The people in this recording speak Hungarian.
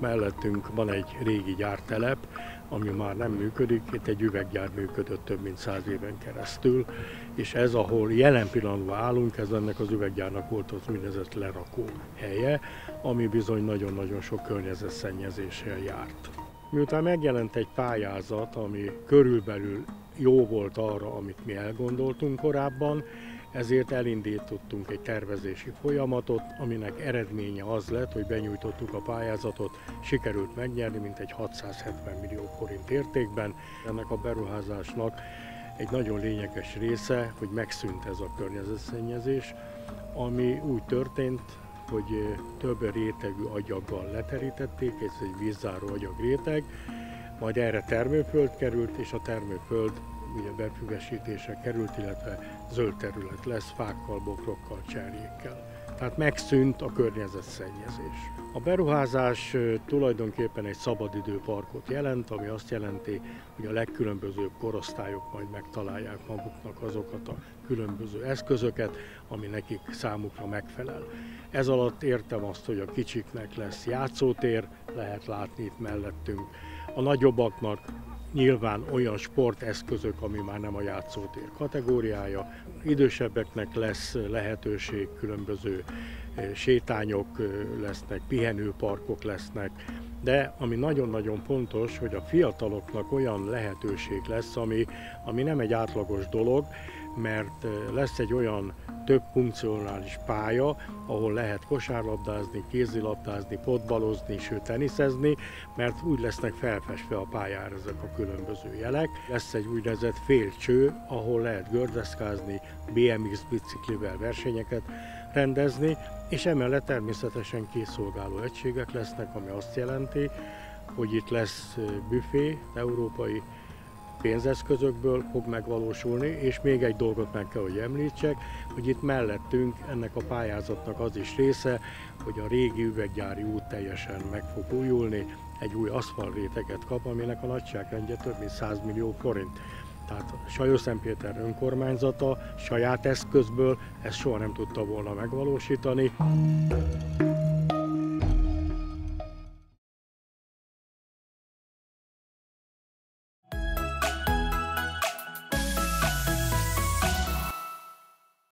mellettünk van egy régi gyártelep, ami már nem működik, itt egy üveggyár működött több mint száz éven keresztül, és ez, ahol jelen pillanatban állunk, ez ennek az üveggyárnak volt az úgynevezett lerakó helye, ami bizony nagyon-nagyon sok környezetszennyezéssel járt. Miután megjelent egy pályázat, ami körülbelül jó volt arra, amit mi elgondoltunk korábban, ezért elindítottunk egy tervezési folyamatot, aminek eredménye az lett, hogy benyújtottuk a pályázatot, sikerült megnyerni mint egy 670 millió forint értékben. Ennek a beruházásnak egy nagyon lényeges része, hogy megszűnt ez a környezetszennyezés, ami úgy történt, hogy több rétegű agyaggal leterítették, ez egy vízzáró agyagréteg, majd erre termőföld került, és a termőföld ugye befüvesítése került, illetve zöld terület lesz fákkal, bokrokkal, cserjékkel. Tehát megszűnt a környezetszennyezés. A beruházás tulajdonképpen egy szabadidőparkot jelent, ami azt jelenti, hogy a legkülönbözőbb korosztályok majd megtalálják maguknak azokat a különböző eszközöket, ami nekik számukra megfelel. Ez alatt értem azt, hogy a kicsiknek lesz játszótér, lehet látni itt mellettünk, a nagyobbaknak nyilván olyan sporteszközök, ami már nem a játszótér kategóriája. Idősebbeknek lesz lehetőség, különböző sétányok lesznek, pihenőparkok lesznek, de ami nagyon-nagyon fontos, hogy a fiataloknak olyan lehetőség lesz, ami, ami nem egy átlagos dolog, mert lesz egy olyan több funkcionális pálya, ahol lehet kosárlabdázni, kézilabdázni, fotbalozni, sőt teniszezni, mert úgy lesznek felfestve a pályára ezek a különböző jelek. Lesz egy úgynevezett félcső, ahol lehet gördeszkázni, BMX biciklivel versenyeket rendezni, és emellett természetesen készolgáló egységek lesznek, ami azt jelenti, hogy itt lesz büfé, európai pénzeszközökből fog megvalósulni, és még egy dolgot meg kell, hogy említsek, hogy itt mellettünk ennek a pályázatnak az is része, hogy a régi üveggyári út teljesen meg fog újulni, egy új aszfaltréteget kap, aminek a nagyságrendje több mint 100 millió forint. Tehát Sajó-Szentpéter önkormányzata saját eszközből ezt soha nem tudta volna megvalósítani.